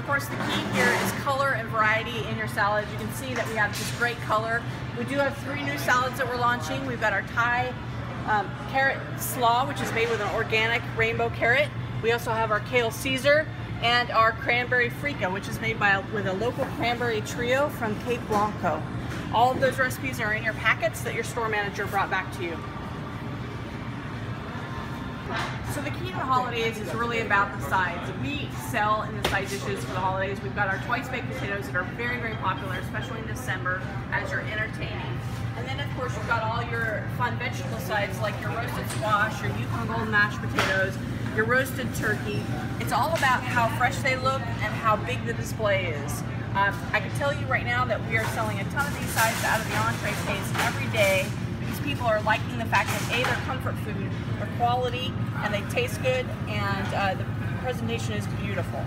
course, the key here is color and variety in your salads. You can see that we have just great color. We do have three new salads that we're launching. We've got our Thai um, carrot slaw, which is made with an organic rainbow carrot. We also have our kale Caesar and our cranberry freekeh, which is made by with a local cranberry trio from Cape Blanco. All of those recipes are in your packets that your store manager brought back to you. So the key to the holidays is really about the sides. We sell in the side dishes for the holidays. We've got our twice baked potatoes that are very, very popular, especially in December as you're entertaining. And then of course you've got all your fun vegetable sides like your roasted squash, your Yukon Gold mashed potatoes, your roasted turkey. It's all about how fresh they look and how big the display is. Um, I can tell you right now that we are selling a ton of these sides out of the entree case every day people are liking the fact that A, they're comfort food, they're quality, and they taste good, and uh, the presentation is beautiful.